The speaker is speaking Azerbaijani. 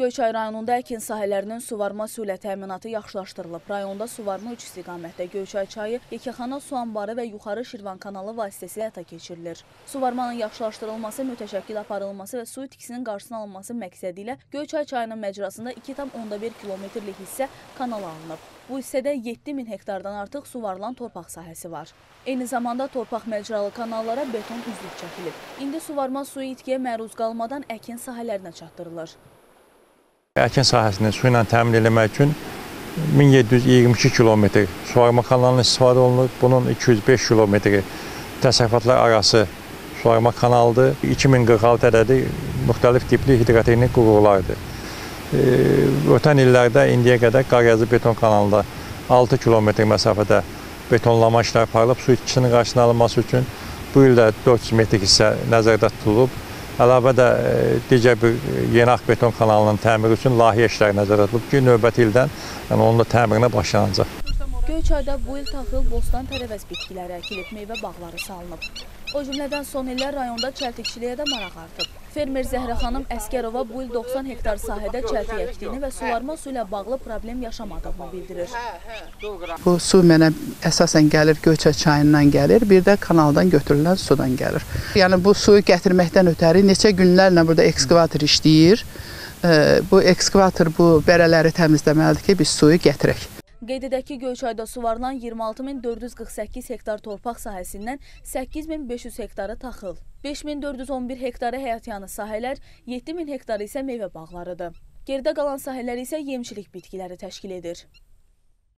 Göyçay rayonunda əkin sahələrinin suvarma su ilə təminatı yaxşılaşdırılıb. Rayonda suvarma 3 istiqamətdə Göyçay çayı, Yekəxana su anbarı və Yuxarı Şirvan kanalı vasitəsilə həyata keçirilir. Suvarmanın yaxşılaşdırılması, mütəşəkkil aparılması və su itkisinin qarşısının alınması məqsədi ilə Göyçay çayının məcrasında 2,1 kilometrlik hissə kanala alınıb. Bu hissədə 7000 hektardan artıq suvarılan torpaq sahəsi var. Eyni zamanda torpaq məcralı kanallara beton üzlük çəkilib. İndi suvarma suyu itkiyə məruz qalmadan əkin sahələrinə çatdırılır. Əkin sahəsini su ilə təmin etmək üçün 1722 kilometr suvarma kanalının istifadə olunur. Bunun 205 kilometri təsərrüfatlar arası suvarma kanalıdır. 2046 ədədi müxtəlif tipli hidrotermik qurğulardır. Ötən illərdə indiyə qədər Qaryazı beton kanalında 6 kilometr məsafədə betonlama işləri aparılıb su itkisinin qarşısının alınması üçün. Bu il də 400 metr hissə nəzərdə tutulub. Əlavə də e, digər bir yenaq beton kanalının təmiri üçün layihə işləri nəzərdə tutulub ki, növbəti ildən yəni onun da təmirinə başlanacaq. Göyçayda bu il taxıl, bostan, tərəvəz bitkiləri əkilib, meyvə bağları salınıb. O cümlədən son illər rayonda çəltikçiliyə də maraq artıb. Fermer Zəhrə xanım Əskərova bu il 90 hektar sahədə çəltik əkdiyini və suvarma su ilə bağlı problem yaşamadığını bildirir. Bu su mənə əsasən gəlir Göyçay çayından gəlir, bir də kanaldan götürülən sudan gəlir. Yəni bu suyu gətirməkdən ötəri neçə günlərlə burada ekskavator işləyir. Bu ekskavator bu bərələri təmizləməlidir ki, biz suyu gətirək. Qeyd edək ki, Göyçayda suvarılan 26448 hektar torpaq sahəsindən 8500 hektarı taxıl, 5411 hektarı həyatyanı sahələr, 7000 hektarı isə meyvə bağlarıdır. Geridə qalan sahələr isə yemçilik bitkiləri təşkil edir.